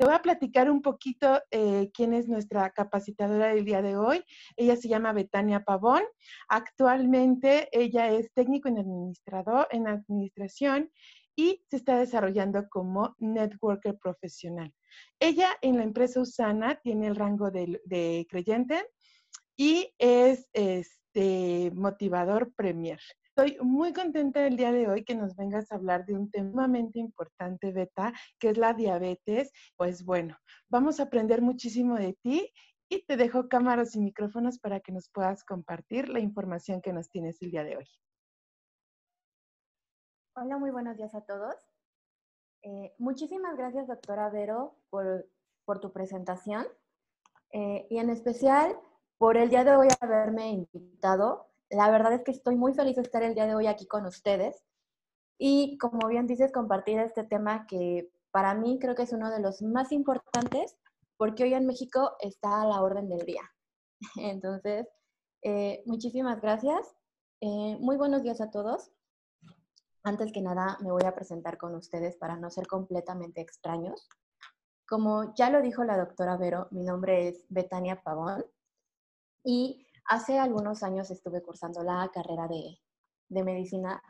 Te voy a platicar un poquito eh, quién es nuestra capacitadora del día de hoy. Ella se llama Betania Pavón. Actualmente ella es técnico en administrador, en administración y se está desarrollando como networker profesional. Ella en la empresa Usana tiene el rango de, de creyente y es este motivador premier. Estoy muy contenta el día de hoy que nos vengas a hablar de un tema importante, Beta, que es la diabetes. Pues bueno, vamos a aprender muchísimo de ti y te dejo cámaras y micrófonos para que nos puedas compartir la información que nos tienes el día de hoy. Hola, muy buenos días a todos. Eh, muchísimas gracias, doctora Vero, por, por tu presentación eh, y en especial por el día de hoy haberme invitado la verdad es que estoy muy feliz de estar el día de hoy aquí con ustedes y, como bien dices, compartir este tema que para mí creo que es uno de los más importantes porque hoy en México está a la orden del día. Entonces, eh, muchísimas gracias. Eh, muy buenos días a todos. Antes que nada, me voy a presentar con ustedes para no ser completamente extraños. Como ya lo dijo la doctora Vero, mi nombre es Betania Pavón y Hace algunos años estuve cursando la carrera de, medicina,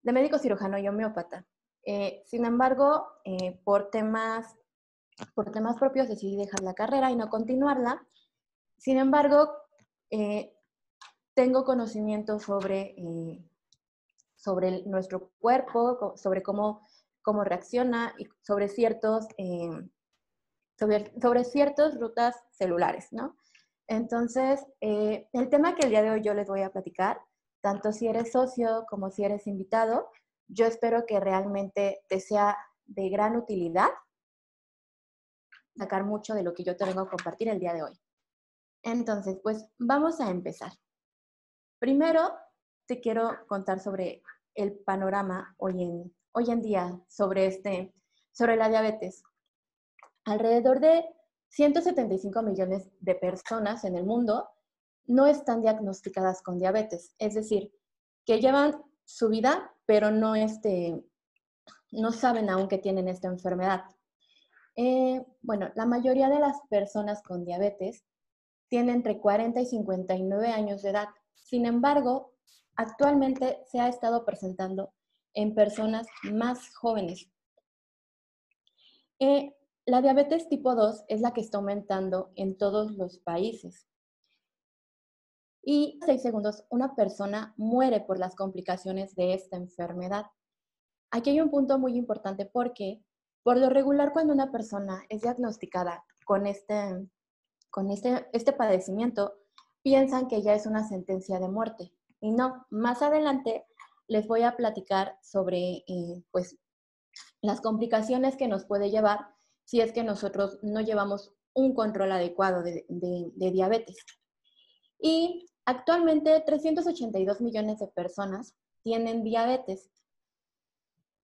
de médico cirujano y homeópata. Eh, sin embargo, eh, por, temas, por temas propios decidí dejar la carrera y no continuarla. Sin embargo, eh, tengo conocimiento sobre, sobre nuestro cuerpo, sobre cómo, cómo reacciona y sobre ciertos, sobre, sobre ciertas rutas celulares, ¿no? Entonces, eh, el tema que el día de hoy yo les voy a platicar, tanto si eres socio como si eres invitado, yo espero que realmente te sea de gran utilidad, sacar mucho de lo que yo te vengo a compartir el día de hoy. Entonces, pues vamos a empezar. Primero, te quiero contar sobre el panorama hoy en, hoy en día sobre, este, sobre la diabetes. Alrededor de 175 millones de personas en el mundo no están diagnosticadas con diabetes, es decir, que llevan su vida, pero no, este, no saben aún que tienen esta enfermedad. Eh, bueno, la mayoría de las personas con diabetes tienen entre 40 y 59 años de edad. Sin embargo, actualmente se ha estado presentando en personas más jóvenes. Eh, la diabetes tipo 2 es la que está aumentando en todos los países. Y en 6 segundos una persona muere por las complicaciones de esta enfermedad. Aquí hay un punto muy importante porque por lo regular cuando una persona es diagnosticada con este, con este, este padecimiento, piensan que ya es una sentencia de muerte. Y no, más adelante les voy a platicar sobre eh, pues, las complicaciones que nos puede llevar si es que nosotros no llevamos un control adecuado de, diabetes. Y actualmente 382 millones de personas tienen diabetes.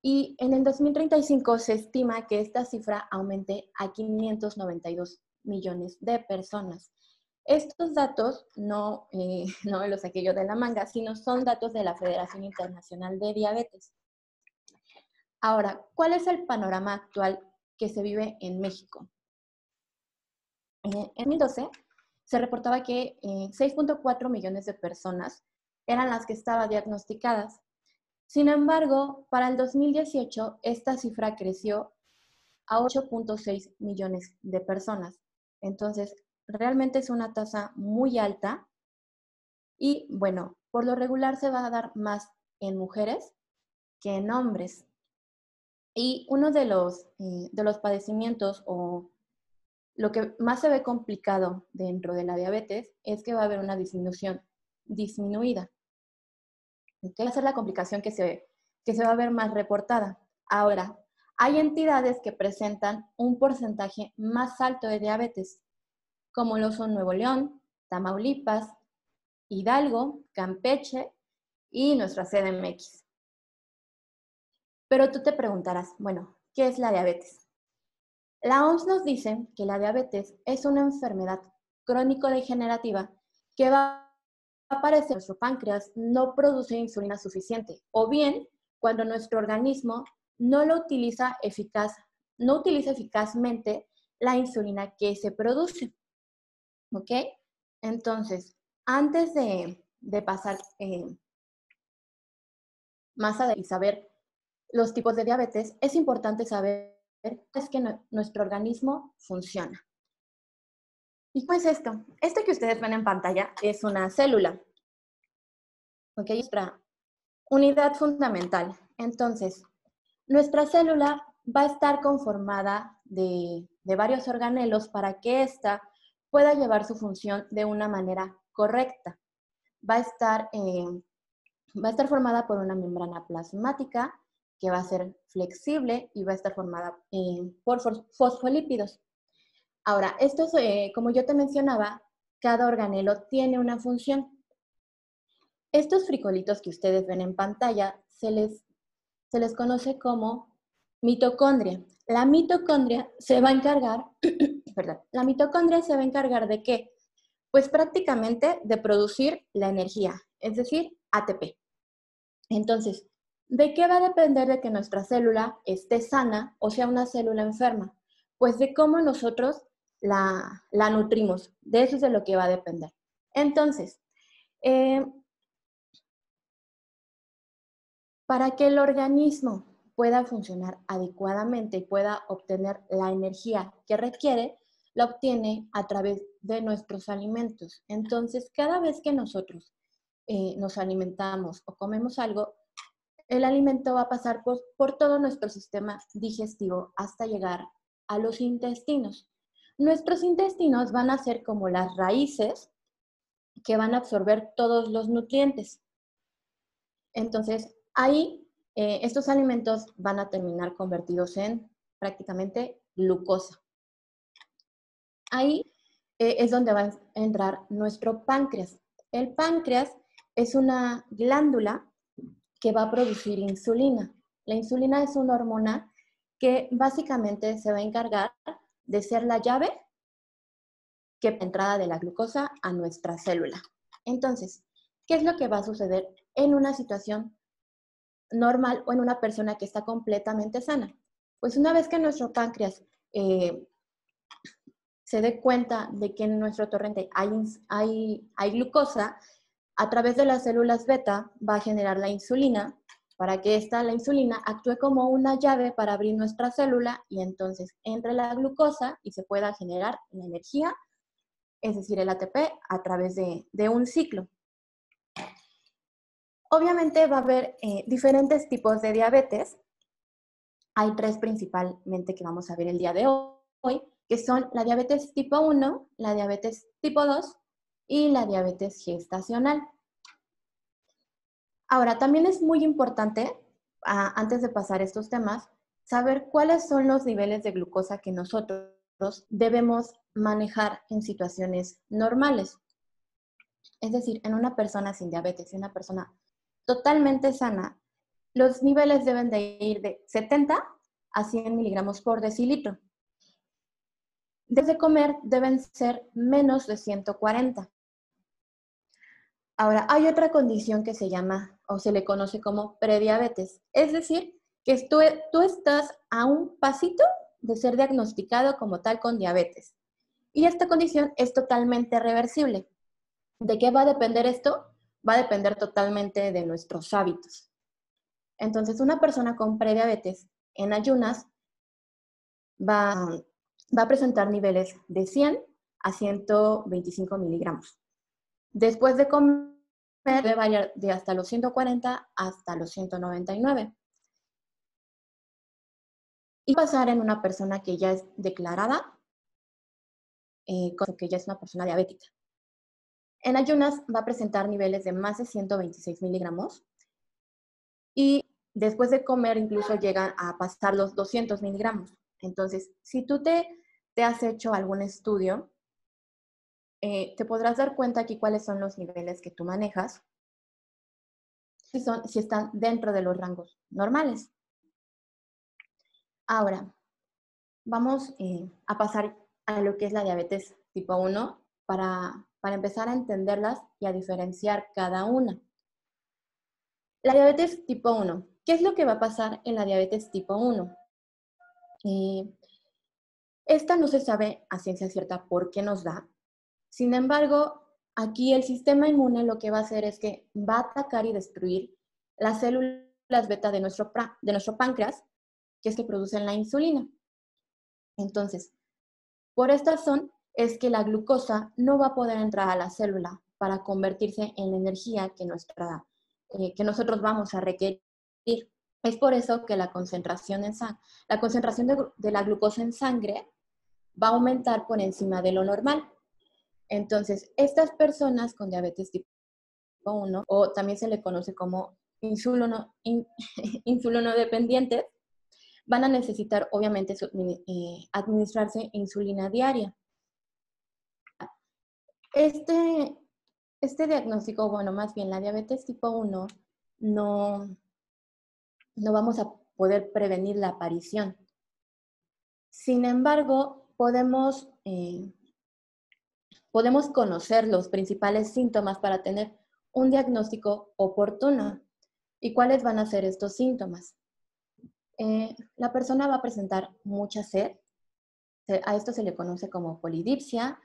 Y en el 2035 se estima que esta cifra aumente a 592 millones de personas. Estos datos no, eh, no los saqué yo de la manga, sino son datos de la Federación Internacional de Diabetes. Ahora, ¿cuál es el panorama actual que se vive en México. En 2012 se reportaba que 6.4 eh, millones de personas eran las que estaban diagnosticadas. Sin embargo, para el 2018 esta cifra creció a 8.6 millones de personas. Entonces, realmente es una tasa muy alta y bueno, por lo regular se va a dar más en mujeres que en hombres. Y uno de los, eh, de los padecimientos o lo que más se ve complicado dentro de la diabetes es que va a haber una disminución disminuida. ¿Qué va a ser la complicación que se, que se va a ver más reportada? Ahora, hay entidades que presentan un porcentaje más alto de diabetes, como lo son Nuevo León, Tamaulipas, Hidalgo, Campeche y nuestra CDMX. Pero tú te preguntarás, bueno, ¿qué es la diabetes? La OMS nos dice que la diabetes es una enfermedad crónico-degenerativa que va a aparecer nuestro páncreas no produce insulina suficiente o bien cuando nuestro organismo no lo utiliza eficaz, no utiliza eficazmente la insulina que se produce. ¿Ok? Entonces, antes de, pasar eh, más adelante y saber los tipos de diabetes, es importante saber es que nuestro organismo funciona. ¿Y qué es esto? Esto que ustedes ven en pantalla es una célula. ¿Ok? Nuestra unidad fundamental. Entonces, nuestra célula va a estar conformada de, varios organelos para que ésta pueda llevar su función de una manera correcta. Va a estar, eh, va a estar formada por una membrana plasmática que va a ser flexible y va a estar formada eh, por fosfolípidos. Ahora, estos, eh, como yo te mencionaba, cada organelo tiene una función. Estos frijolitos que ustedes ven en pantalla se les, se les conoce como mitocondria. La mitocondria se va a encargar, perdón, la mitocondria se va a encargar de qué? Pues prácticamente de producir la energía, es decir, ATP. Entonces, ¿de qué va a depender de que nuestra célula esté sana o sea una célula enferma? Pues de cómo nosotros la, nutrimos. De eso es de lo que va a depender. Entonces, eh, para que el organismo pueda funcionar adecuadamente y pueda obtener la energía que requiere, la obtiene a través de nuestros alimentos. Entonces, cada vez que nosotros eh, nos alimentamos o comemos algo, el alimento va a pasar por, todo nuestro sistema digestivo hasta llegar a los intestinos. Nuestros intestinos van a ser como las raíces que van a absorber todos los nutrientes. Entonces, ahí eh, estos alimentos van a terminar convertidos en prácticamente glucosa. Ahí eh, es donde va a entrar nuestro páncreas. El páncreas es una glándula que va a producir insulina. La insulina es una hormona que básicamente se va a encargar de ser la llave que entrada de la glucosa a nuestra célula. Entonces, ¿qué es lo que va a suceder en una situación normal o en una persona que está completamente sana. Pues una vez que nuestro páncreas eh, se dé cuenta de que en nuestro torrente hay, glucosa, a través de las células beta va a generar la insulina para que esta, la insulina, actúe como una llave para abrir nuestra célula y entonces entre la glucosa y se pueda generar la energía, es decir, el ATP, a través de, de un ciclo. Obviamente va a haber eh, diferentes tipos de diabetes. Hay tres principalmente que vamos a ver el día de hoy, que son la diabetes tipo 1, la diabetes tipo 2 y la diabetes gestacional. Ahora, también es muy importante, antes de pasar estos temas, saber cuáles son los niveles de glucosa que nosotros debemos manejar en situaciones normales. Es decir, en una persona sin diabetes y una persona totalmente sana, los niveles deben de ir de 70 a 100 miligramos por decilitro. Desde comer deben ser menos de 140. Ahora, hay otra condición que se llama o se le conoce como prediabetes, es decir, que tú, estás a un pasito de ser diagnosticado como tal con diabetes. Y esta condición es totalmente reversible. ¿De qué va a depender esto? va a depender totalmente de nuestros hábitos. Entonces, una persona con prediabetes en ayunas va, va a presentar niveles de 100 a 125 miligramos. Después de comer, debe variar de hasta los 140 hasta los 199. Y pasar en una persona que ya es declarada, eh, que ya es una persona diabética. En ayunas va a presentar niveles de más de 126 miligramos y después de comer incluso llegan a pasar los 200 miligramos. Entonces, si tú te, te has hecho algún estudio, eh, te podrás dar cuenta aquí cuáles son los niveles que tú manejas, si, son, si están dentro de los rangos normales. Ahora, vamos eh, a pasar a lo que es la diabetes tipo 1 para para empezar a entenderlas y a diferenciar cada una. La diabetes tipo 1. ¿Qué es lo que va a pasar en la diabetes tipo 1? esta no se sabe a ciencia cierta por qué nos da. Sin embargo, aquí el sistema inmune lo que va a hacer es que va a atacar y destruir las células beta de nuestro, de nuestro páncreas, que es que producen la insulina. Entonces, por esta razón es que la glucosa no va a poder entrar a la célula para convertirse en energía que, nuestra, eh, que nosotros vamos a requerir. Es por eso que la concentración, en la concentración de, la glucosa en sangre va a aumentar por encima de lo normal. Entonces, estas personas con diabetes tipo 1, o también se le conoce como insulino, van a necesitar obviamente eh, administrarse insulina diaria. Este, este diagnóstico, bueno, más bien la diabetes tipo 1, no, no vamos a poder prevenir la aparición. Sin embargo, podemos, eh, podemos conocer los principales síntomas para tener un diagnóstico oportuno. ¿Y cuáles van a ser estos síntomas? Eh, la persona va a presentar mucha sed, a esto se le conoce como polidipsia,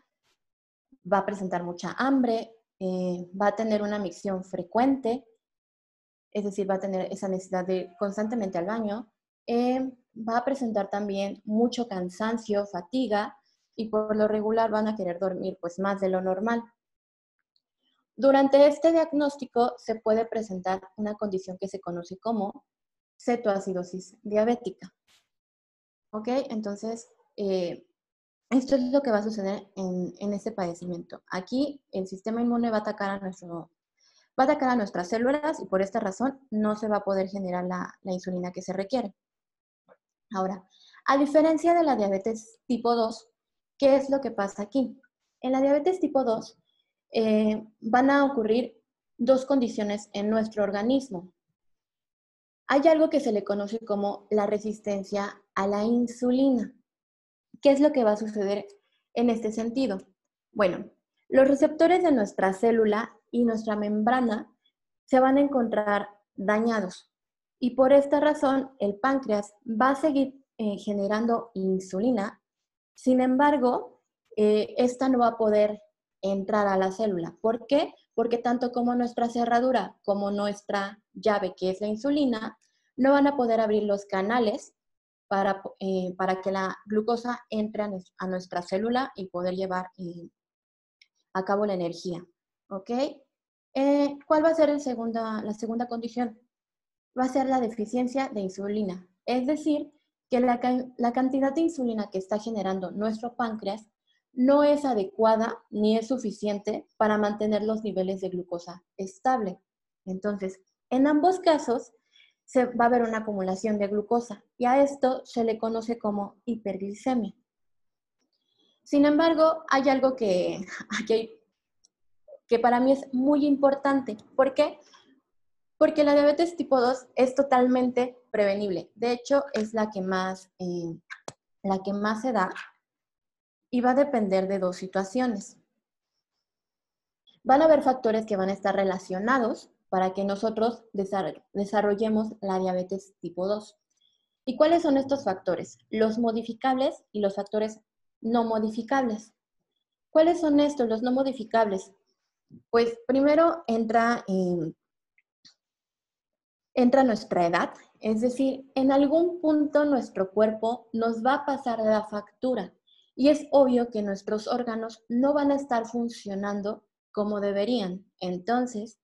va a presentar mucha hambre, eh, va a tener una micción frecuente, es decir, va a tener esa necesidad de constantemente al baño, eh, va a presentar también mucho cansancio, fatiga y por lo regular van a querer dormir pues más de lo normal. Durante este diagnóstico se puede presentar una condición que se conoce como cetoacidosis diabética. ¿Ok? Entonces, eh, esto es lo que va a suceder en, en, este padecimiento. Aquí el sistema inmune va a atacar a nuestro va a atacar a nuestras células y por esta razón no se va a poder generar la, insulina que se requiere. Ahora, a diferencia de la diabetes tipo 2, ¿qué es lo que pasa aquí? En la diabetes tipo 2 eh, van a ocurrir dos condiciones en nuestro organismo. Hay algo que se le conoce como la resistencia a la insulina. ¿Qué es lo que va a suceder en este sentido? Bueno, los receptores de nuestra célula y nuestra membrana se van a encontrar dañados. Y por esta razón, el páncreas va a seguir eh, generando insulina. Sin embargo, eh, esta no va a poder entrar a la célula. ¿Por qué? Porque tanto como nuestra cerradura como nuestra llave, que es la insulina, no van a poder abrir los canales para, eh, para que la glucosa entre a, nuestra célula y poder llevar a cabo la energía. ¿Ok? Eh, ¿Cuál va a ser la segunda condición? Va a ser la deficiencia de insulina. Es decir, que la, la cantidad de insulina que está generando nuestro páncreas no es adecuada ni es suficiente para mantener los niveles de glucosa estable. Entonces, en ambos casos, se va a haber una acumulación de glucosa y a esto se le conoce como hiperglicemia. Sin embargo, hay algo que que para mí es muy importante. ¿Por qué? Porque la diabetes tipo 2 es totalmente prevenible. De hecho, es la que más, eh, la que más se da y va a depender de dos situaciones. Van a haber factores que van a estar relacionados para que nosotros desarrollemos la diabetes tipo 2. ¿Y cuáles son estos factores? Los modificables y los factores no modificables. ¿Cuáles son estos, los no modificables? Pues primero entra, entra nuestra edad, es decir, en algún punto nuestro cuerpo nos va a pasar la factura y es obvio que nuestros órganos no van a estar funcionando como deberían. Entonces,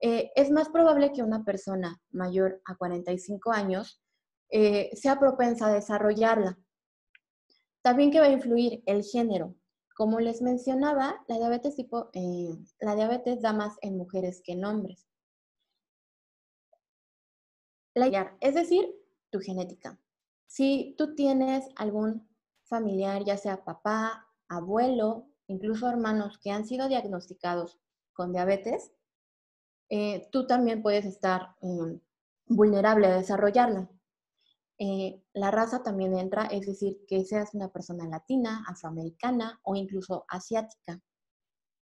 eh, es más probable que una persona mayor a 45 años eh, sea propensa a desarrollarla. También que va a influir el género. Como les mencionaba, la diabetes, tipo, eh, la diabetes da más en mujeres que en hombres. Es decir, tu genética. Si tú tienes algún familiar, ya sea papá, abuelo, incluso hermanos que han sido diagnosticados con diabetes, eh, tú también puedes estar eh, vulnerable a desarrollarla. Eh, la raza también entra, es decir, que seas una persona latina, afroamericana o incluso asiática.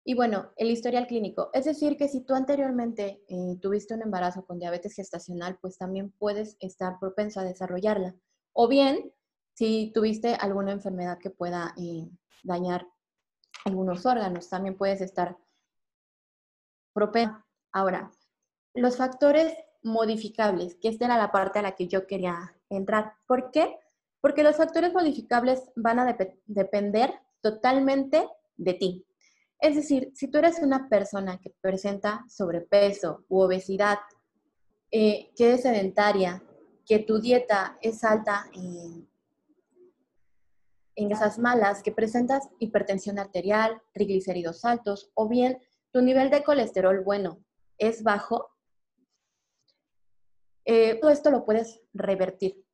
Y bueno, el historial clínico, es decir, que si tú anteriormente eh, tuviste un embarazo con diabetes gestacional, pues también puedes estar propenso a desarrollarla. O bien, si tuviste alguna enfermedad que pueda eh, dañar algunos órganos, también puedes estar propenso. Ahora, los factores modificables, que esta era la parte a la que yo quería entrar. ¿Por qué? Porque los factores modificables van a depender totalmente de ti. Es decir, si tú eres una persona que presenta sobrepeso u obesidad, eh, que es sedentaria, que tu dieta es alta en, en esas malas, que presentas hipertensión arterial, triglicéridos altos, o bien tu nivel de colesterol bueno es bajo, eh, todo esto lo puedes revertir.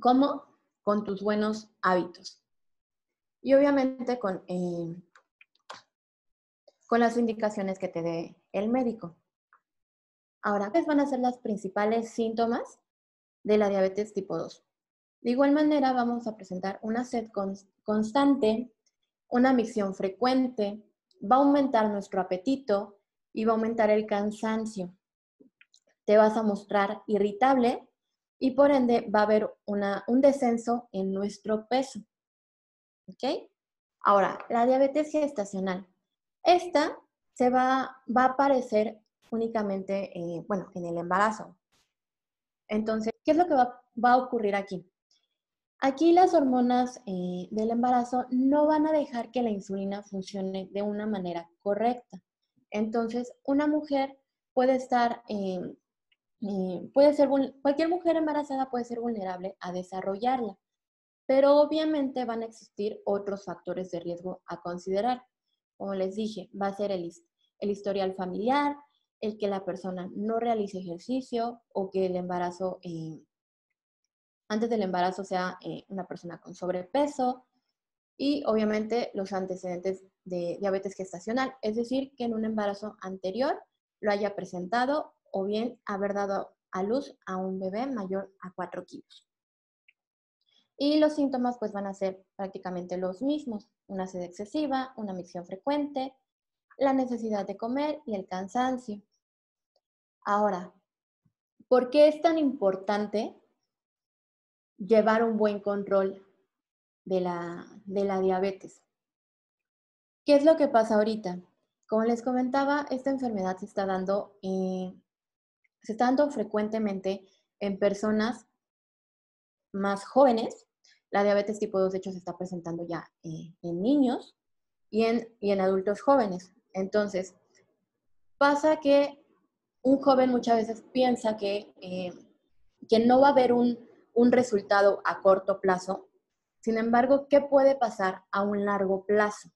¿Cómo? Con tus buenos hábitos. Y obviamente con eh, con las indicaciones que te dé el médico. Ahora, ¿cuáles van a ser los principales síntomas de la diabetes tipo 2? De igual manera, vamos a presentar una sed constante, una micción frecuente, va a aumentar nuestro apetito y va a aumentar el cansancio. Te vas a mostrar irritable y por ende va a haber un descenso en nuestro peso. ¿Ok? Ahora, la diabetes gestacional. Esta se va, va a aparecer únicamente, eh, bueno, en el embarazo. Entonces, ¿qué es lo que va, a ocurrir aquí? Aquí las hormonas eh, del embarazo no van a dejar que la insulina funcione de una manera correcta. Entonces, una mujer puede estar, eh, puede ser, cualquier mujer embarazada puede ser vulnerable a desarrollarla, pero obviamente van a existir otros factores de riesgo a considerar como les dije, va a ser el, historial familiar, el que la persona no realice ejercicio o que el embarazo, eh, antes del embarazo sea eh, una persona con sobrepeso y obviamente los antecedentes de diabetes gestacional, es decir, que en un embarazo anterior lo haya presentado o bien haber dado a luz a un bebé mayor a 4 kilos. Y los síntomas pues van a ser prácticamente los mismos, una sed excesiva, una micción frecuente, la necesidad de comer y el cansancio. Ahora, ¿por qué es tan importante llevar un buen control de la, de la diabetes? ¿Qué es lo que pasa ahorita? Como les comentaba, esta enfermedad se está dando, eh, se está dando frecuentemente en personas más jóvenes la diabetes tipo 2, de hecho, se está presentando ya eh, en niños y en, en adultos jóvenes. Entonces, pasa que un joven muchas veces piensa que, eh, que no va a haber un, un resultado a corto plazo. Sin embargo, ¿qué puede pasar a un largo plazo?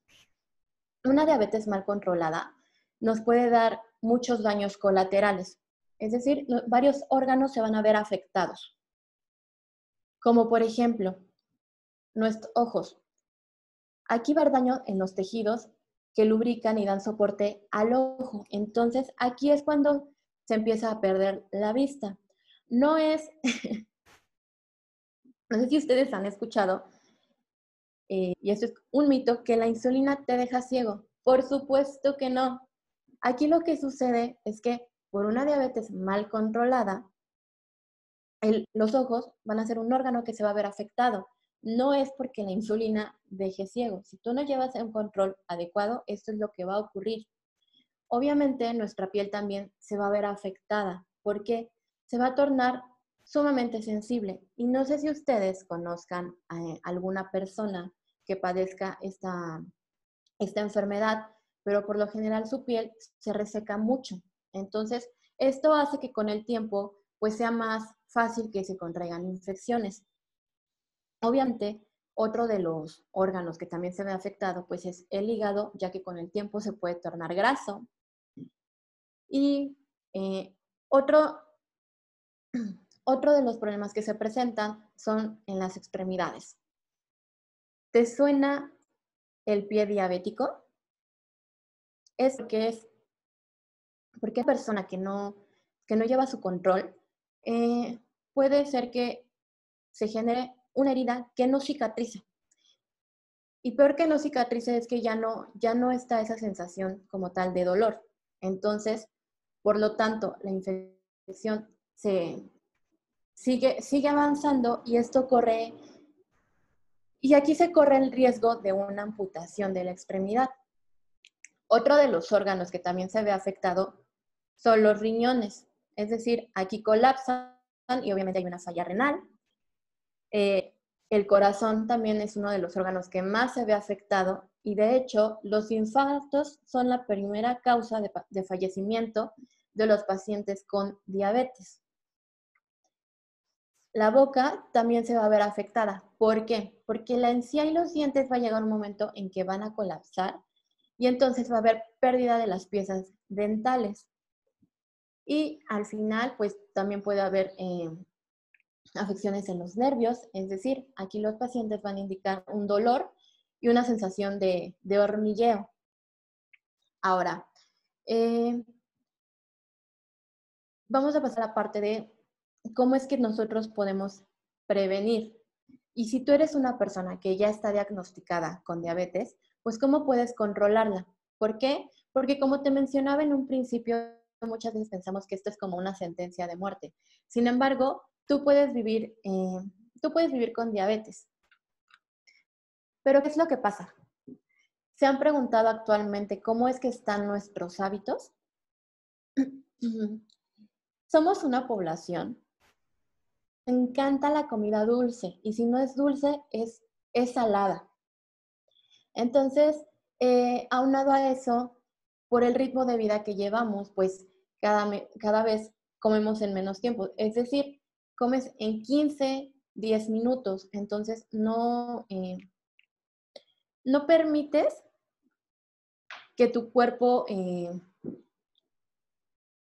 Una diabetes mal controlada nos puede dar muchos daños colaterales, es decir, varios órganos se van a ver afectados, como por ejemplo nuestros ojos. Aquí va a daño en los tejidos que lubrican y dan soporte al ojo. Entonces, aquí es cuando se empieza a perder la vista. No es, no sé si ustedes han escuchado, eh, y esto es un mito, que la insulina te deja ciego. Por supuesto que no. Aquí lo que sucede es que por una diabetes mal controlada, los ojos van a ser un órgano que se va a ver afectado no es porque la insulina deje ciego. Si tú no llevas un control adecuado, esto es lo que va a ocurrir. Obviamente nuestra piel también se va a ver afectada porque se va a tornar sumamente sensible. Y no sé si ustedes conozcan a alguna persona que padezca esta, esta enfermedad, pero por lo general su piel se reseca mucho. Entonces, esto hace que con el tiempo pues sea más fácil que se contraigan infecciones. Obviamente, otro de los órganos que también se ve afectado, pues es el hígado, ya que con el tiempo se puede tornar graso. Y eh, otro, otro de los problemas que se presentan son en las extremidades. ¿Te suena el pie diabético? Es porque es porque persona que no, que no lleva su control, eh, puede ser que se genere una herida que no cicatriza. Y peor que no cicatrice es que ya no, ya no está esa sensación como tal de dolor. Entonces, por lo tanto, la infección se sigue, sigue avanzando y esto corre Y aquí se corre el riesgo de una amputación de la extremidad. Otro de los órganos que también se ve afectado son los riñones, es decir, aquí colapsan y obviamente hay una falla renal. Eh, el corazón también es uno de los órganos que más se ve afectado y de hecho los infartos son la primera causa de, fallecimiento de los pacientes con diabetes. La boca también se va a ver afectada. ¿Por qué? Porque la encía y los dientes va a llegar un momento en que van a colapsar y entonces va a haber pérdida de las piezas dentales. Y al final, pues también puede haber eh, afecciones en los nervios, es decir, aquí los pacientes van a indicar un dolor y una sensación de, hormigueo. Ahora, eh, vamos a pasar a parte de cómo es que nosotros podemos prevenir. Y si tú eres una persona que ya está diagnosticada con diabetes, pues cómo puedes controlarla. ¿Por qué? Porque como te mencionaba en un principio, muchas veces pensamos que esto es como una sentencia de muerte. Sin embargo, tú puedes vivir, eh, tú puedes vivir con diabetes. Pero ¿qué es lo que pasa? ¿Se han preguntado actualmente cómo es que están nuestros hábitos? Somos una población. encanta la comida dulce y si no es dulce, es, es salada. Entonces, eh, aunado a eso, por el ritmo de vida que llevamos, pues cada, cada vez comemos en menos tiempo. Es decir, comes en 15, 10 minutos. Entonces, no, eh, no permites que tu cuerpo eh,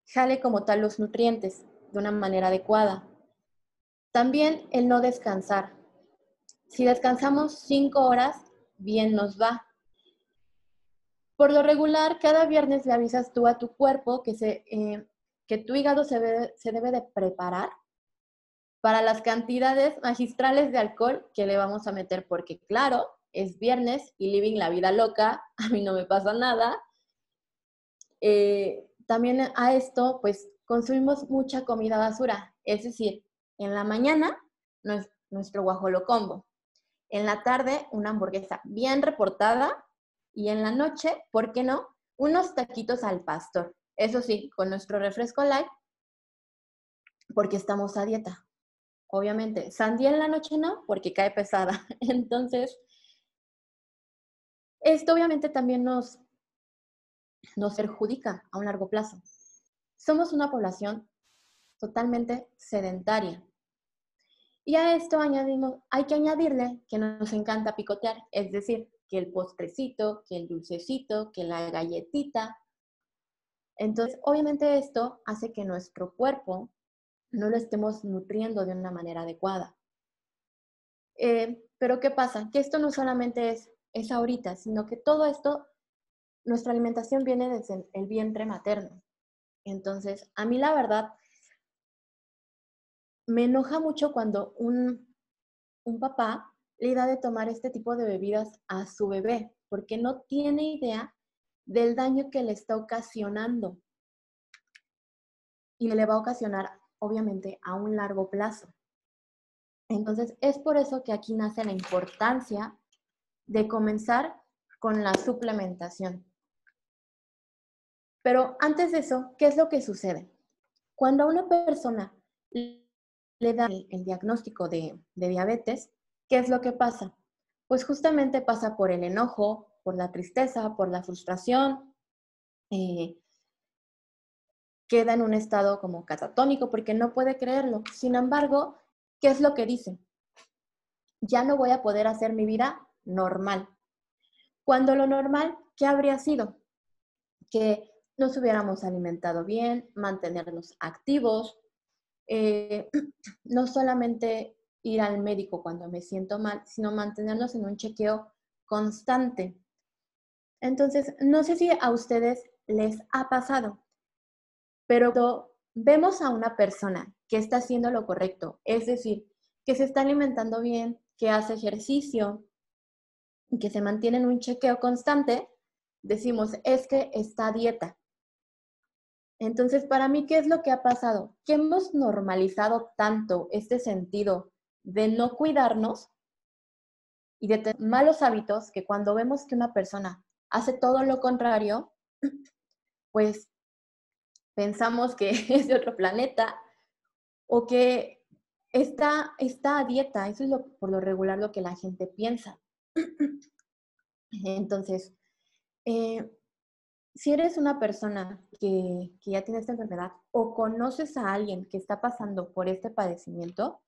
jale como tal los nutrientes de una manera adecuada. También el no descansar. Si descansamos cinco horas, bien nos va. Por lo regular, cada viernes le avisas tú a tu cuerpo que, se, eh, que tu hígado se, se debe de preparar para las cantidades magistrales de alcohol que le vamos a meter, porque claro, es viernes y living la vida loca, a mí no me pasa nada. Eh, también a esto, pues consumimos mucha comida basura, es decir, en la mañana nuestro guajolo combo, en la tarde una hamburguesa bien reportada y en la noche, ¿por qué no? Unos taquitos al pastor. Eso sí, con nuestro refresco light, porque estamos a dieta. Obviamente, sandía en la noche no, porque cae pesada. Entonces, esto obviamente también nos, nos perjudica a un largo plazo. Somos una población totalmente sedentaria. Y a esto añadimos, hay que añadirle que nos encanta picotear, es decir, que el postrecito, que el dulcecito, que la galletita. Entonces, obviamente esto hace que nuestro cuerpo no lo estemos nutriendo de una manera adecuada. Eh, pero ¿qué pasa? Que esto no solamente es, es ahorita, sino que todo esto, nuestra alimentación viene desde el vientre materno. Entonces, a mí la verdad, me enoja mucho cuando un, papá le da de tomar este tipo de bebidas a su bebé, porque no tiene idea del daño que le está ocasionando. Y le va a ocasionar, obviamente, a un largo plazo. Entonces, es por eso que aquí nace la importancia de comenzar con la suplementación. Pero antes de eso, ¿qué es lo que sucede? Cuando a una persona le da el, diagnóstico de, diabetes, ¿qué es lo que pasa? Pues justamente pasa por el enojo, por la tristeza, por la frustración, eh, queda en un estado como catatónico porque no puede creerlo. Sin embargo, ¿qué es lo que dice? Ya no voy a poder hacer mi vida normal. Cuando lo normal, ¿qué habría sido? Que nos hubiéramos alimentado bien, mantenernos activos, eh, no solamente ir al médico cuando me siento mal, sino mantenernos en un chequeo constante. Entonces, no sé si a ustedes les ha pasado, pero vemos a una persona que está haciendo lo correcto, es decir, que se está alimentando bien, que hace ejercicio, que se mantiene en un chequeo constante, decimos, es que está dieta. Entonces, para mí, ¿qué es lo que ha pasado? Que hemos normalizado tanto este sentido de no cuidarnos y de malos hábitos que cuando vemos que una persona hace todo lo contrario, pues pensamos que es de otro planeta o que está, está a dieta. Eso es por lo regular lo que la gente piensa. Entonces, eh, si eres una persona que, que, ya tiene esta enfermedad o conoces a alguien que está pasando por este padecimiento,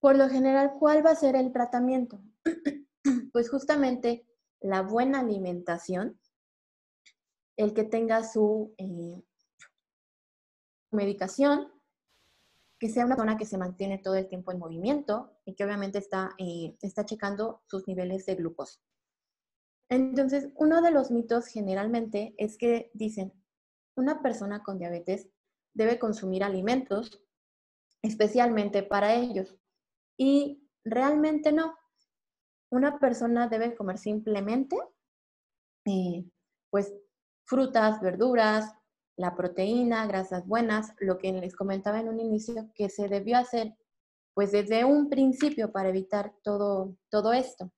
por lo general, ¿cuál va a ser el tratamiento? Pues justamente la buena alimentación, el que tenga su eh, medicación, que sea una persona que se mantiene todo el tiempo en movimiento y que obviamente está, eh, está checando sus niveles de glucosa. Entonces, uno de los mitos generalmente es que dicen, una persona con diabetes debe consumir alimentos especialmente para ellos. Y realmente no. Una persona debe comer simplemente, eh, pues, frutas, verduras, la proteína, grasas buenas, lo que les comentaba en un inicio que se debió hacer pues desde un principio para evitar todo, todo esto.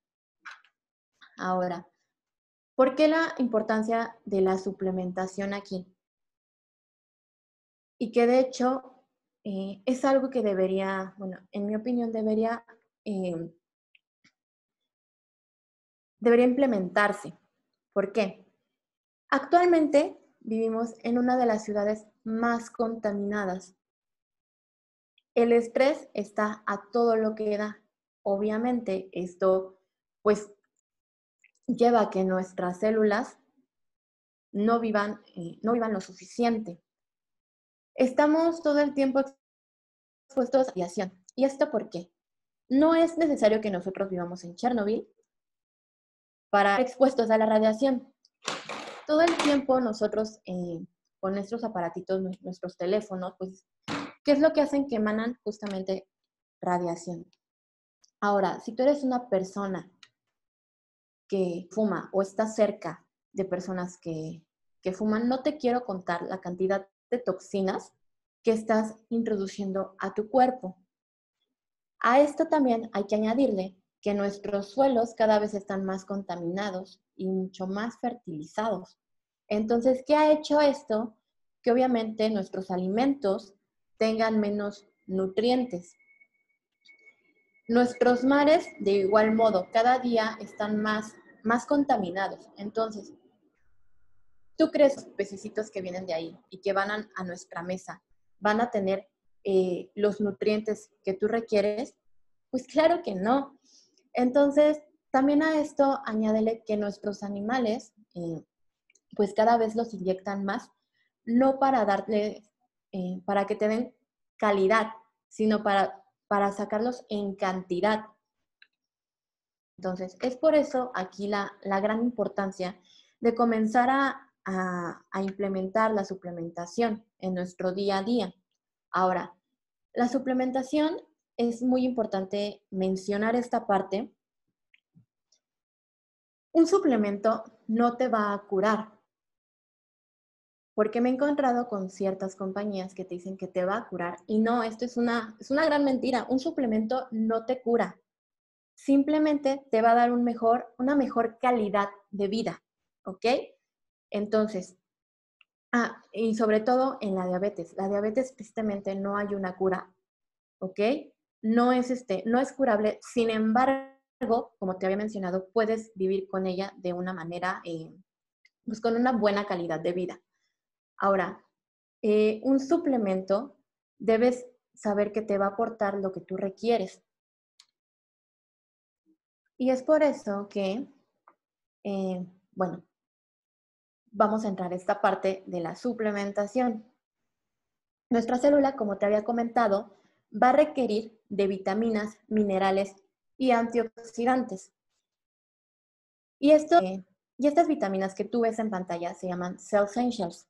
Ahora, ¿por qué la importancia de la suplementación aquí? Y que de hecho eh, es algo que debería, bueno, en mi opinión debería, eh, debería implementarse. ¿Por qué? Actualmente vivimos en una de las ciudades más contaminadas. El estrés está a todo lo que da. Obviamente esto pues lleva a que nuestras células no vivan, eh, no vivan lo suficiente. Estamos todo el tiempo expuestos a radiación. ¿Y esto por qué? No es necesario que nosotros vivamos en Chernobyl para expuestos a la radiación todo el tiempo nosotros eh, con nuestros aparatitos, nuestros teléfonos, pues, ¿qué es lo que hacen? Que emanan justamente radiación. Ahora, si tú eres una persona que fuma o está cerca de personas que, que fuman, no te quiero contar la cantidad de toxinas que estás introduciendo a tu cuerpo. A esto también hay que añadirle que nuestros suelos cada vez están más contaminados y mucho más fertilizados. Entonces, ¿qué ha hecho esto? Que obviamente nuestros alimentos tengan menos nutrientes. Nuestros mares, de igual modo, cada día están más, más contaminados. Entonces, ¿tú crees los pececitos que vienen de ahí y que van a, nuestra mesa van a tener eh, los nutrientes que tú requieres? Pues claro que no. Entonces, también a esto añádele que nuestros animales, eh, pues cada vez los inyectan más, no para darle, eh, para que te den calidad, sino para, para sacarlos en cantidad. Entonces, es por eso aquí la, gran importancia de comenzar a, a, implementar la suplementación en nuestro día a día. Ahora, la suplementación es muy importante mencionar esta parte un suplemento no te va a curar. Porque me he encontrado con ciertas compañías que te dicen que te va a curar y no, esto es una, es una gran mentira. Un suplemento no te cura. Simplemente te va a dar un mejor, una mejor calidad de vida. ¿Ok? Entonces, ah, y sobre todo en la diabetes. La diabetes tristemente no hay una cura. ¿Ok? No es, este, no es curable. Sin embargo, como te había mencionado, puedes vivir con ella de una manera, eh, pues con una buena calidad de vida. Ahora, eh, un suplemento debes saber que te va a aportar lo que tú requieres. Y es por eso que, eh, bueno, vamos a entrar a esta parte de la suplementación. Nuestra célula, como te había comentado, va a requerir de vitaminas, minerales y antioxidantes. Y, esto, eh, y estas vitaminas que tú ves en pantalla se llaman Cell Essentials.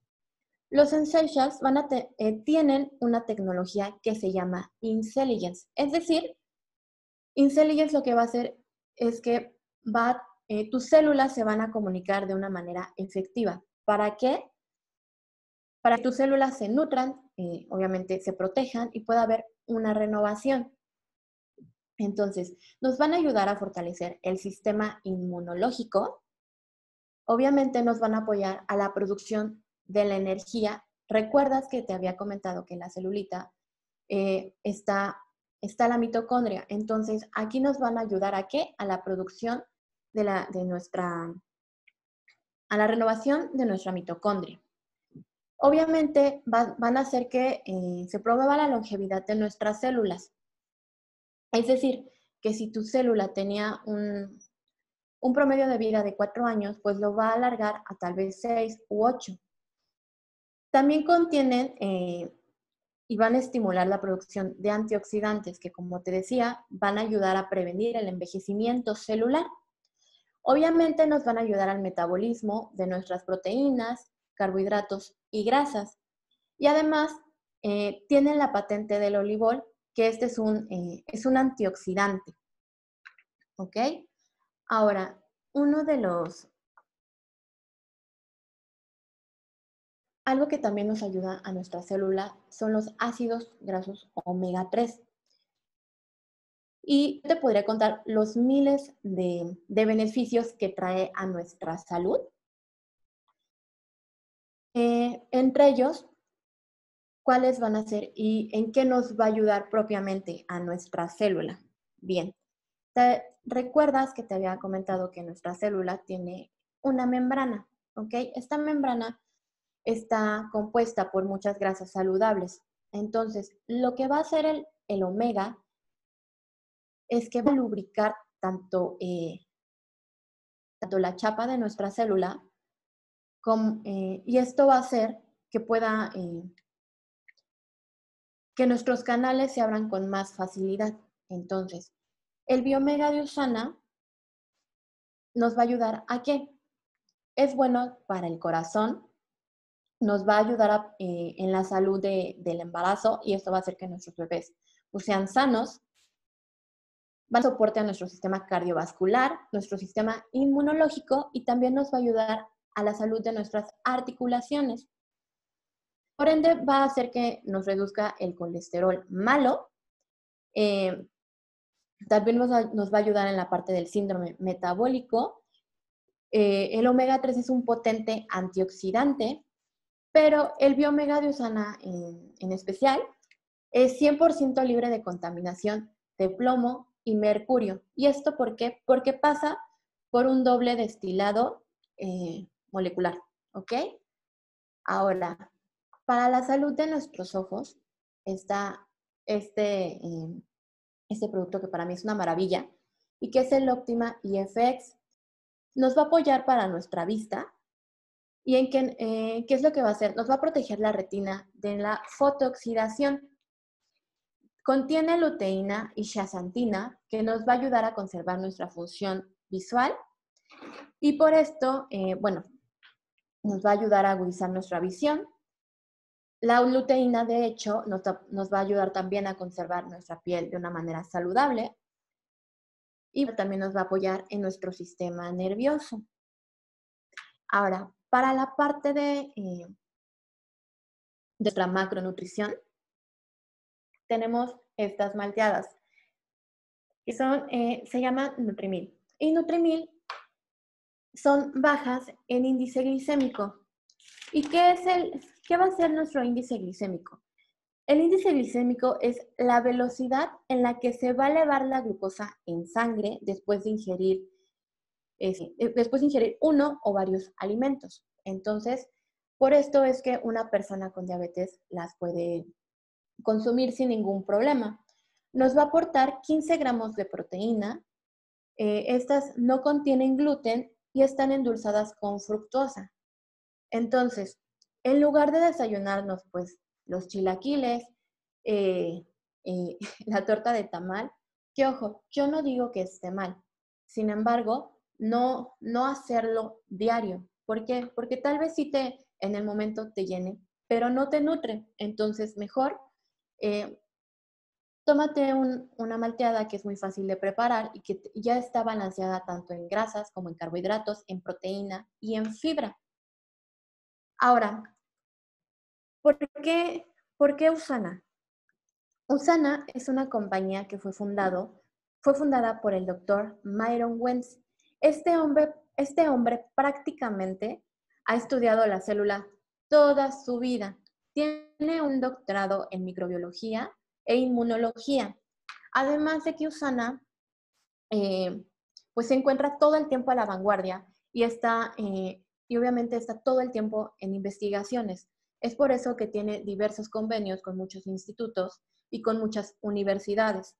Los Essentials van a eh, tienen una tecnología que se llama Intelligence. Es decir, Intelligence lo que va a hacer es que va, eh, tus células se van a comunicar de una manera efectiva. ¿Para qué? Para que tus células se nutran, obviamente se protejan y pueda haber una renovación. Entonces, nos van a ayudar a fortalecer el sistema inmunológico. Obviamente nos van a apoyar a la producción de la energía. Recuerdas que te había comentado que en la celulita eh, está, está la mitocondria. Entonces, aquí nos van a ayudar a qué? A la producción de, la, de nuestra, a la renovación de nuestra mitocondria. Obviamente van a hacer que eh, se promueva la longevidad de nuestras células. Es decir, que si tu célula tenía un, promedio de vida de cuatro años, pues lo va a alargar a tal vez seis u ocho. También contienen eh, y van a estimular la producción de antioxidantes que, como te decía, van a ayudar a prevenir el envejecimiento celular. Obviamente nos van a ayudar al metabolismo de nuestras proteínas, carbohidratos y grasas. Y además eh, tienen la patente del olivol que este es un, eh, es un antioxidante. ¿Ok? Ahora, uno de los... Algo que también nos ayuda a nuestra célula son los ácidos grasos omega 3. Y te podría contar los miles de, beneficios que trae a nuestra salud. Eh, entre ellos, cuáles van a ser y en qué nos va a ayudar propiamente a nuestra célula. Bien, ¿te recuerdas que te había comentado que nuestra célula tiene una membrana, ¿ok? Esta membrana está compuesta por muchas grasas saludables. Entonces, lo que va a hacer el, omega es que va a lubricar tanto, eh, tanto la chapa de nuestra célula eh, y esto va a hacer que pueda eh, que nuestros canales se abran con más facilidad. Entonces, el biomega de Usana nos va a ayudar a qué? Es bueno para el corazón, nos va a ayudar eh, en la salud del embarazo y esto va a hacer que nuestros bebés pues, sean sanos, va a soporte a nuestro sistema cardiovascular, nuestro sistema inmunológico y también nos va a ayudar a la salud de nuestras articulaciones. Por ende, va a hacer que nos reduzca el colesterol malo. Eh, también nos va, a ayudar en la parte del síndrome metabólico. Eh, el omega 3 es un potente antioxidante, pero el biomega de Usana en, especial es 100% libre de contaminación de plomo y mercurio. ¿Y esto por qué? Porque pasa por un doble destilado eh, molecular, ¿ok? Ahora, para la salud de nuestros ojos está este, em, este producto que para mí es una maravilla y que es el Optima IFX. Nos va a apoyar para nuestra vista y en qué, eh, qué es lo que va a hacer. Nos va a proteger la retina de la fotooxidación. Contiene luteína y xaxantina que nos va a ayudar a conservar nuestra función visual y por esto, eh, bueno, nos va a ayudar a agudizar nuestra visión la luteína, de hecho, nos, va a ayudar también a conservar nuestra piel de una manera saludable y también nos va a apoyar en nuestro sistema nervioso. Ahora, para la parte de, eh, nuestra macronutrición, tenemos estas malteadas, que son, eh, se llaman Nutrimil. Y Nutrimil son bajas en índice glicémico. ¿Y qué es el, qué va a ser nuestro índice glicémico? El índice glicémico es la velocidad en la que se va a elevar la glucosa en sangre después de ingerir, eh, después de ingerir uno o varios alimentos. Entonces, por esto es que una persona con diabetes las puede consumir sin ningún problema. Nos va a aportar 15 gramos de proteína. Eh, estas no contienen gluten y están endulzadas con fructosa. Entonces, en lugar de desayunarnos, pues, los chilaquiles, eh, la torta de tamal, que ojo, yo no digo que esté mal. Sin embargo, no, no hacerlo diario. ¿Por qué? Porque tal vez sí te, en el momento te llene, pero no te nutre. Entonces, mejor eh, tómate una malteada que es muy fácil de preparar y que ya está balanceada tanto en grasas como en carbohidratos, en proteína y en fibra. Ahora, ¿por qué, ¿por qué Usana? Usana es una compañía que fue fundado fue fundada por el doctor Myron Wentz. Este hombre, este hombre prácticamente ha estudiado la célula toda su vida. Tiene un doctorado en microbiología e inmunología. Además de que Usana eh, pues se encuentra todo el tiempo a la vanguardia y está, eh, y obviamente está todo el tiempo en investigaciones. Es por eso que tiene diversos convenios con muchos institutos y con muchas universidades.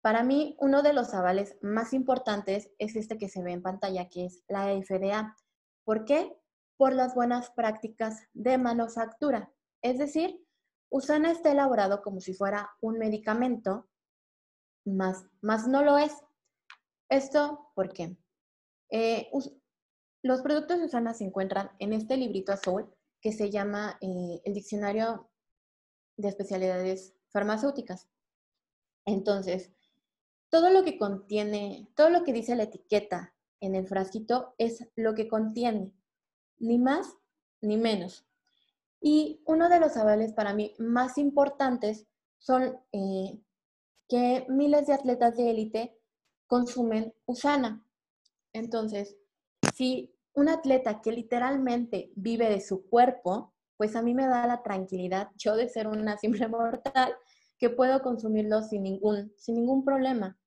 Para mí, uno de los avales más importantes es este que se ve en pantalla, que es la FDA. ¿Por qué? Por las buenas prácticas de manufactura. Es decir, Usana está elaborado como si fuera un medicamento, más, más no lo es. Esto, ¿por qué? Eh, los productos de Usana se encuentran en este librito azul que se llama eh, el Diccionario de Especialidades Farmacéuticas. Entonces, todo lo que contiene, todo lo que dice la etiqueta en el frasquito es lo que contiene, ni más ni menos. Y uno de los avales para mí más importantes son eh, que miles de atletas de élite consumen usana. Entonces, si un atleta que literalmente vive de su cuerpo, pues a mí me da la tranquilidad, yo de ser una simple mortal, que puedo consumirlo sin ningún, sin ningún problema.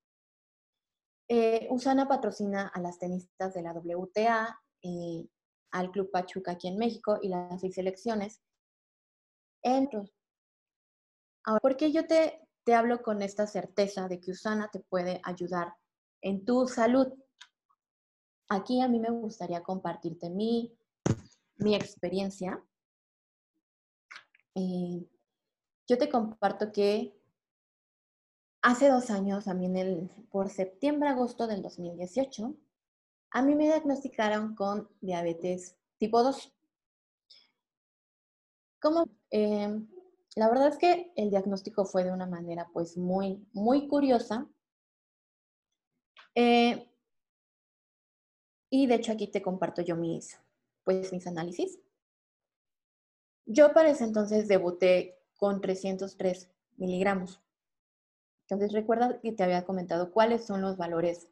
Eh, Usana patrocina a las tenistas de la WTA, eh, al Club Pachuca aquí en México y las seis selecciones. Entonces, ahora, ¿por qué yo te, te hablo con esta certeza de que Usana te puede ayudar en tu salud? Aquí a mí me gustaría compartirte mi, mi experiencia. Eh, yo te comparto que hace dos años, en el, por septiembre, agosto del 2018, a mí me diagnosticaron con diabetes tipo 2. ¿Cómo? Eh, la verdad es que el diagnóstico fue de una manera pues muy, muy curiosa. Eh, y de hecho aquí te comparto yo mis, pues, mis análisis. Yo para ese entonces debuté con 303 miligramos. Entonces recuerda que te había comentado cuáles son los valores,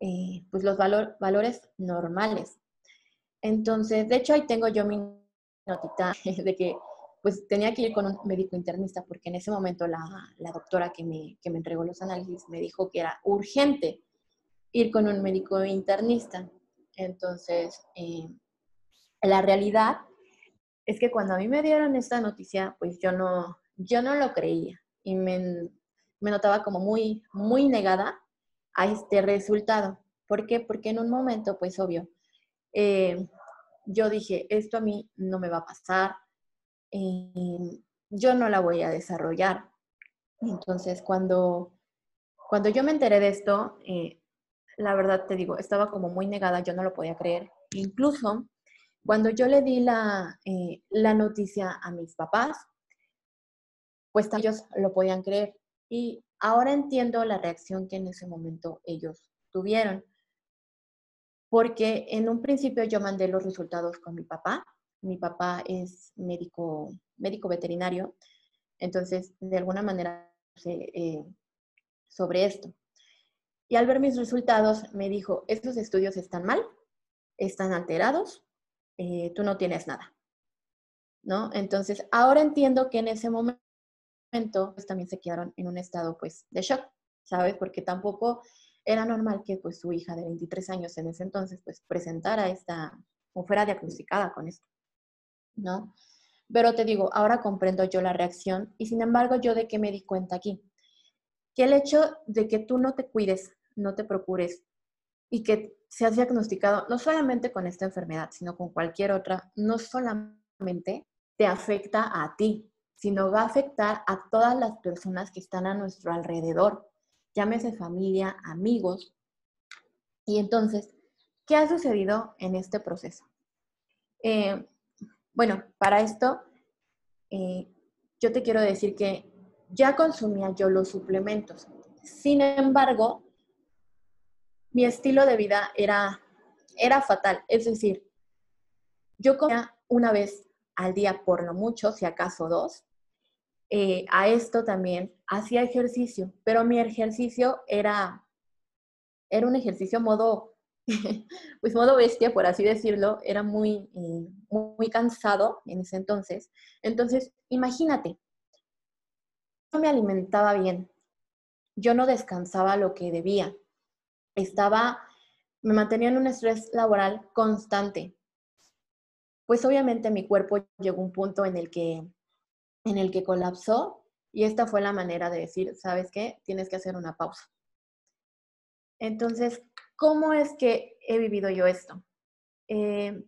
eh, pues los valores normales. Entonces, de hecho ahí tengo yo mi notita de que pues tenía que ir con un médico internista porque en ese momento la, la doctora que me, que me entregó los análisis me dijo que era urgente ir con un médico internista. Entonces, eh, la realidad es que cuando a mí me dieron esta noticia, pues yo no, yo no lo creía y me, me notaba como muy, muy negada a este resultado. ¿Por qué? Porque en un momento, pues obvio, eh, yo dije, esto a mí no me va a pasar, eh, yo no la voy a desarrollar. Entonces, cuando, cuando yo me enteré de esto, la verdad te digo, estaba como muy negada, yo no lo podía creer. Incluso cuando yo le di la, eh, la noticia a mis papás, pues ellos lo podían creer. Y ahora entiendo la reacción que en ese momento ellos tuvieron. Porque en un principio yo mandé los resultados con mi papá. Mi papá es médico, médico veterinario. Entonces, de alguna manera, eh, sobre esto. Y al ver mis resultados me dijo, estos estudios están mal, están alterados, eh, tú no tienes nada. ¿No? Entonces, ahora entiendo que en ese momento pues, también se quedaron en un estado pues de shock, ¿sabes? Porque tampoco era normal que pues su hija de 23 años en ese entonces pues presentara esta o fuera diagnosticada con esto, ¿no? Pero te digo, ahora comprendo yo la reacción y sin embargo yo de qué me di cuenta aquí que el hecho de que tú no te cuides, no te procures y que seas diagnosticado no solamente con esta enfermedad, sino con cualquier otra, no solamente te afecta a ti, sino va a afectar a todas las personas que están a nuestro alrededor, llámese familia, amigos. Y entonces, ¿qué ha sucedido en este proceso? Eh, bueno, para esto, eh, yo te quiero decir que ya consumía yo los suplementos. Sin embargo, mi estilo de vida era, era fatal. Es decir, yo comía una vez al día por lo mucho, si acaso dos, eh, a esto también hacía ejercicio, pero mi ejercicio era, era un ejercicio modo, pues modo bestia, por así decirlo, era muy, eh, muy cansado en ese entonces. Entonces, imagínate, no me alimentaba bien, yo no descansaba lo que debía, estaba, me mantenía en un estrés laboral constante. Pues obviamente mi cuerpo llegó a un punto en el que en el que colapsó y esta fue la manera de decir, ¿sabes qué? Tienes que hacer una pausa. Entonces, ¿cómo es que he vivido yo esto? Eh,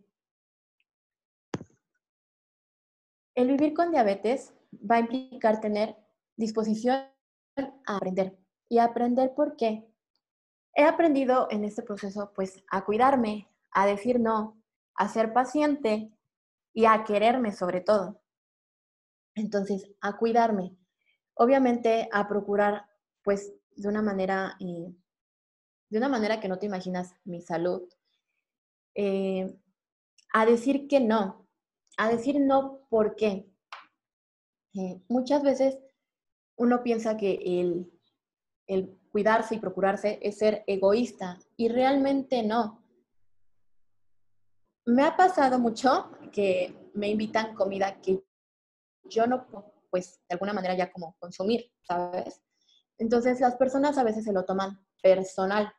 el vivir con diabetes va a implicar tener disposición a aprender. ¿Y aprender por qué? He aprendido en este proceso pues a cuidarme, a decir no, a ser paciente y a quererme sobre todo. Entonces, a cuidarme. Obviamente, a procurar, pues, de una manera, eh, de una manera que no te imaginas, mi salud. Eh, a decir que no. A decir no, ¿por qué? Eh, muchas veces uno piensa que el, el cuidarse y procurarse es ser egoísta y realmente no. Me ha pasado mucho que me invitan comida que yo no, pues, de alguna manera ya como consumir, ¿sabes? Entonces las personas a veces se lo toman personal.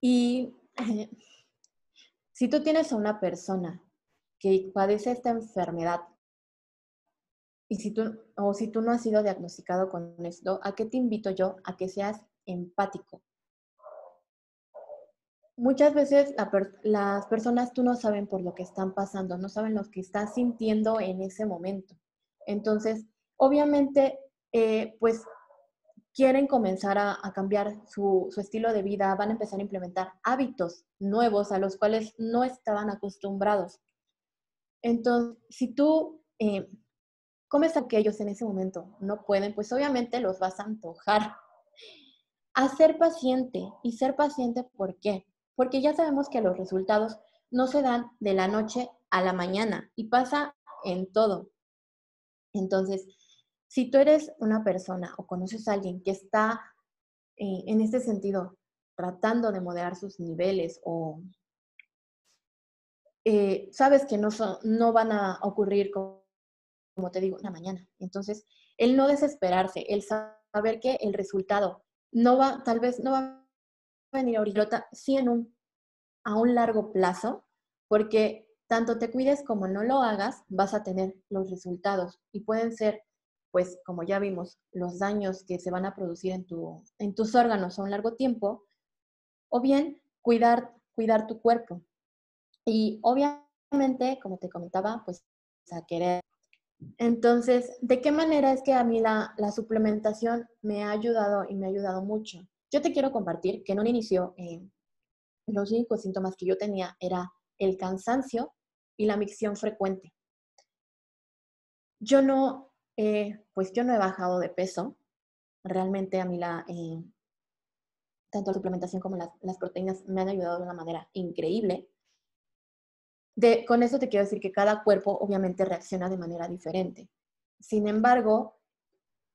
Y si tú tienes a una persona que padece esta enfermedad y si tú, o si tú no has sido diagnosticado con esto, ¿a qué te invito yo? A que seas empático muchas veces las personas tú no saben por lo que están pasando, no saben lo que estás sintiendo en ese momento. Entonces, obviamente, eh, pues quieren comenzar a, cambiar su, estilo de vida, van a empezar a implementar hábitos nuevos a los cuales no estaban acostumbrados. Entonces, si tú eh, comes que ellos en ese momento no pueden, pues obviamente los vas a antojar. A ser paciente. ¿Y ser paciente por qué? porque ya sabemos que los resultados no se dan de la noche a la mañana y pasa en todo. Entonces, si tú eres una persona o conoces a alguien que está eh, en este sentido tratando de moderar sus niveles o eh, sabes que no, no van a ocurrir como, como te digo, una mañana. Entonces, el no desesperarse, el saber que el resultado no va, tal vez no va venir ahorita, sí en un, a un largo plazo, porque tanto te cuides como no lo hagas, vas a tener los resultados y pueden ser, pues como ya vimos, los daños que se van a producir en, tu, en tus órganos a un largo tiempo, o bien cuidar, cuidar tu cuerpo. Y obviamente, como te comentaba, pues a querer. Entonces, ¿de qué manera es que a mí la, suplementación me ha ayudado y me ha ayudado mucho? Yo te quiero compartir que en un inicio eh, los únicos síntomas que yo tenía era el cansancio y la micción frecuente. Yo no, eh, pues yo no he bajado de peso. Realmente a mí la, eh, tanto la suplementación como las, proteínas me han ayudado de una manera increíble. Con eso te quiero decir que cada cuerpo obviamente reacciona de manera diferente. Sin embargo,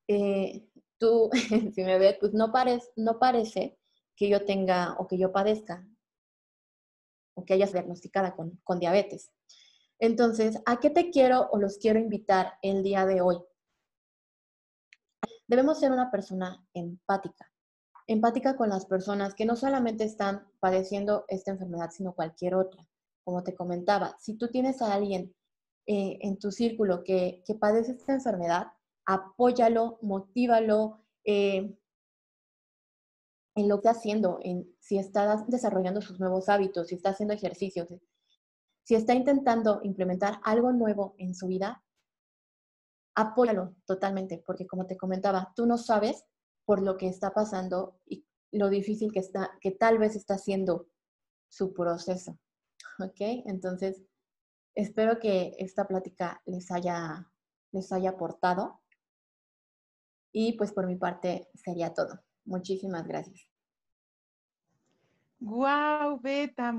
tú, si me ves, pues no, parece, que yo tenga o que yo padezca o que hayas diagnosticada con diabetes. Entonces, ¿a qué te quiero o los quiero invitar el día de hoy? Debemos ser una persona empática, empática con las personas que no solamente están padeciendo esta enfermedad, sino cualquier otra. Como te comentaba, si tú tienes a alguien eh, en tu círculo que, que padece esta enfermedad, apóyalo, motívalo eh, en lo que está haciendo, en si está desarrollando sus nuevos hábitos, si está haciendo ejercicios, si está intentando implementar algo nuevo en su vida, apóyalo totalmente, porque como te comentaba, tú no sabes por lo que está pasando y lo difícil que está, que tal vez está haciendo su proceso. ¿Ok? Entonces, espero que esta plática les haya, les haya aportado y pues por mi parte sería todo. Muchísimas gracias. Wow, Beta,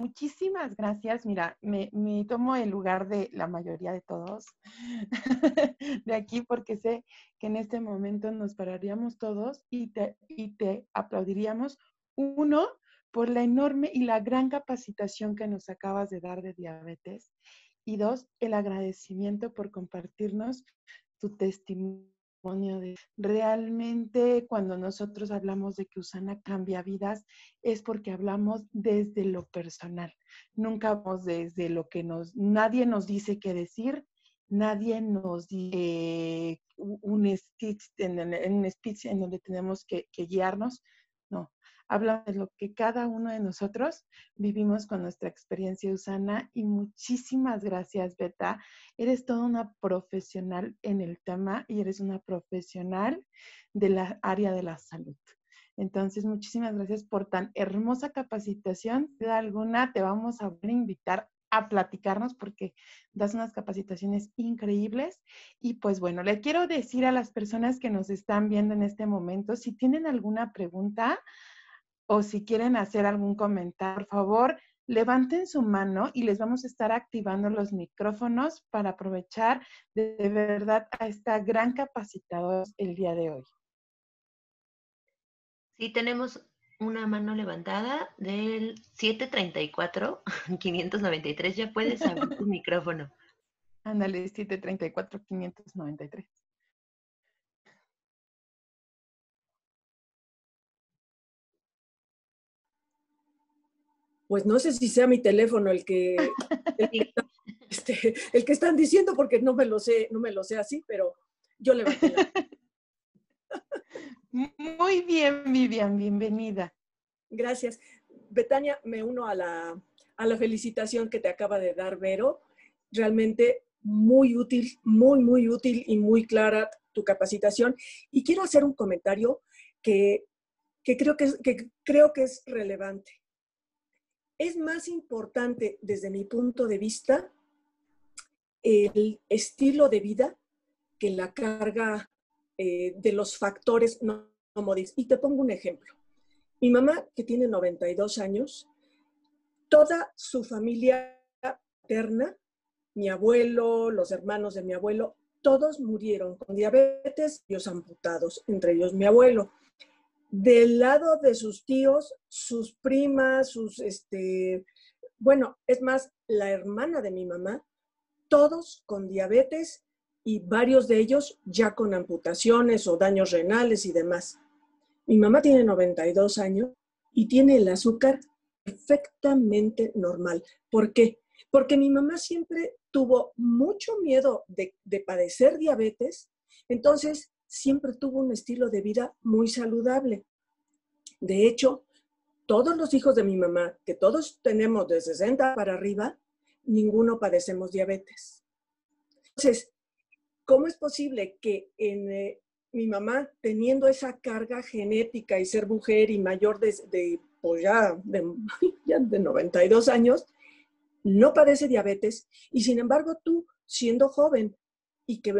Muchísimas gracias. Mira, me, tomo el lugar de la mayoría de todos de aquí porque sé que en este momento nos pararíamos todos y te, y te aplaudiríamos. Uno, por la enorme y la gran capacitación que nos acabas de dar de diabetes. Y dos, el agradecimiento por compartirnos tu testimonio de realmente cuando nosotros hablamos de que Usana cambia vidas es porque hablamos desde lo personal. Nunca vamos desde lo que nos, nadie nos dice qué decir, nadie nos dice un speech en, un speech en donde tenemos que, que guiarnos. No, habla de lo que cada uno de nosotros vivimos con nuestra experiencia usana y muchísimas gracias, Beta. Eres toda una profesional en el tema y eres una profesional de la área de la salud. Entonces, muchísimas gracias por tan hermosa capacitación. Si alguna, te vamos a invitar a platicarnos porque das unas capacitaciones increíbles. Y pues bueno, le quiero decir a las personas que nos están viendo en este momento, si tienen alguna pregunta, o si quieren hacer algún comentario, por favor, levanten su mano y les vamos a estar activando los micrófonos para aprovechar de, verdad a esta gran capacitadora el día de hoy. Sí, tenemos una mano levantada del 734-593. Ya puedes abrir tu micrófono. Ándale, 734-593. Pues no sé si sea mi teléfono el que, este, el que, están diciendo, porque no me lo sé, no me lo sé así, pero yo le voy Muy bien, Vivian, bienvenida. Gracias. Betania, me uno a la, a la felicitación que te acaba de dar Vero. Realmente muy útil, muy, muy útil y muy clara tu capacitación. Y quiero hacer un comentario que, que creo, que, que creo que es relevante es más importante desde mi punto de vista el estilo de vida que la carga eh, de los factores no, no Y te pongo un ejemplo. Mi mamá, que tiene 92 años, toda su familia paterna, mi abuelo, los hermanos de mi abuelo, todos murieron con diabetes y los amputados, entre ellos mi abuelo del lado de sus tíos, sus primas, sus, este, bueno, es más, la hermana de mi mamá, todos con diabetes y varios de ellos ya con amputaciones o daños renales y demás. Mi mamá tiene 92 años y tiene el azúcar perfectamente normal. ¿Por qué? Porque mi mamá siempre tuvo mucho miedo de, de padecer diabetes, entonces siempre tuvo un estilo de vida muy saludable. De hecho, todos los hijos de mi mamá, que todos tenemos de 60 para arriba, ninguno padecemos diabetes. Entonces, ¿cómo es posible que en, eh, mi mamá, teniendo esa carga genética y ser mujer y mayor de, pues ya, de, ya de 92 años, no padece diabetes y sin embargo tú, siendo joven y que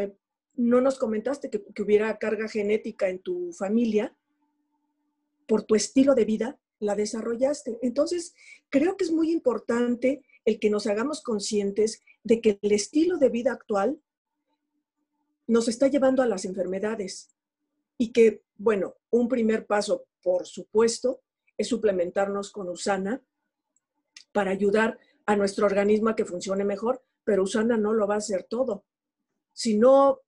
no nos comentaste que, hubiera carga genética en tu familia, por tu estilo de vida, la desarrollaste. Entonces, creo que es muy importante el que nos hagamos conscientes de que el estilo de vida actual nos está llevando a las enfermedades y que, bueno, un primer paso, por supuesto, es suplementarnos con USANA para ayudar a nuestro organismo a que funcione mejor, pero USANA no lo va a hacer todo. Si no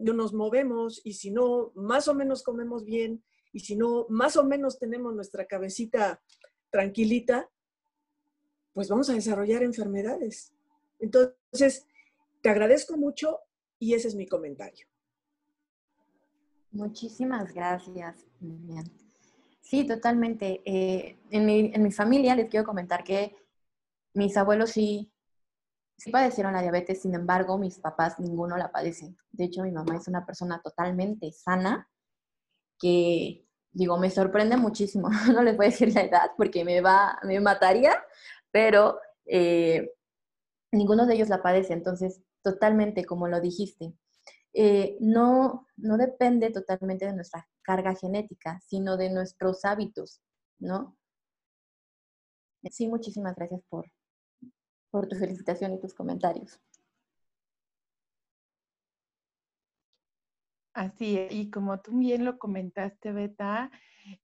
nos movemos y si no más o menos comemos bien y si no más o menos tenemos nuestra cabecita tranquilita, pues vamos a desarrollar enfermedades. Entonces, te agradezco mucho y ese es mi comentario. Muchísimas gracias. Sí, totalmente. Eh, en, mi, en mi familia les quiero comentar que mis abuelos sí sí padecieron la diabetes, sin embargo, mis papás ninguno la padecen. De hecho, mi mamá es una persona totalmente sana que, digo, me sorprende muchísimo. No les voy a decir la edad porque me, va, me mataría, pero eh, ninguno de ellos la padece. Entonces, totalmente, como lo dijiste, eh, no, no depende totalmente de nuestra carga genética, sino de nuestros hábitos, ¿no? Sí, muchísimas gracias por, por tu felicitación y tus comentarios. Así es, y como tú bien lo comentaste, Beta,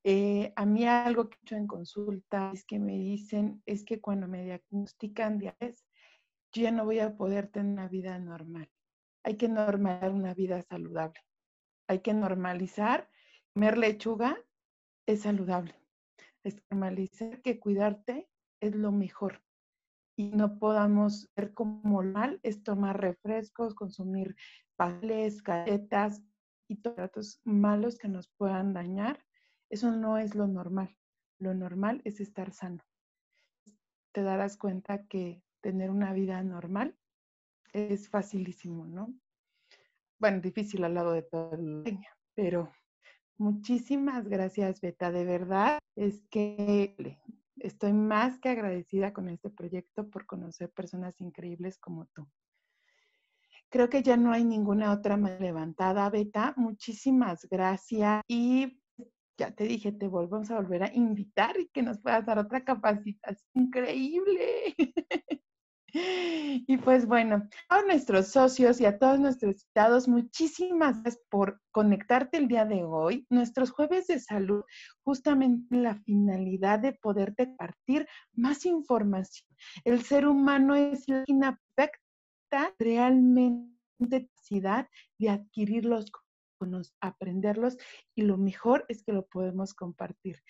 eh, a mí algo que he hecho en consulta es que me dicen, es que cuando me diagnostican diabetes, yo ya no voy a poder tener una vida normal. Hay que normalizar una vida saludable. Hay que normalizar, comer lechuga es saludable. Es normalizar que cuidarte es lo mejor. Y no podamos ver como mal es tomar refrescos, consumir pasteles, galletas y todos malos que nos puedan dañar. Eso no es lo normal. Lo normal es estar sano. Te darás cuenta que tener una vida normal es facilísimo, ¿no? Bueno, difícil al lado de todo el año, pero muchísimas gracias, Beta. De verdad, es que estoy más que agradecida con este proyecto por conocer personas increíbles como tú. Creo que ya no hay ninguna otra más levantada, Beta. Muchísimas gracias y ya te dije, te volvemos a volver a invitar y que nos puedas dar otra capacitación increíble. Y pues bueno, a nuestros socios y a todos nuestros invitados, muchísimas gracias por conectarte el día de hoy. Nuestros jueves de salud, justamente la finalidad de poderte compartir más información. El ser humano es la perfecta realmente necesidad de adquirir los aprenderlos y lo mejor es que lo podemos compartir.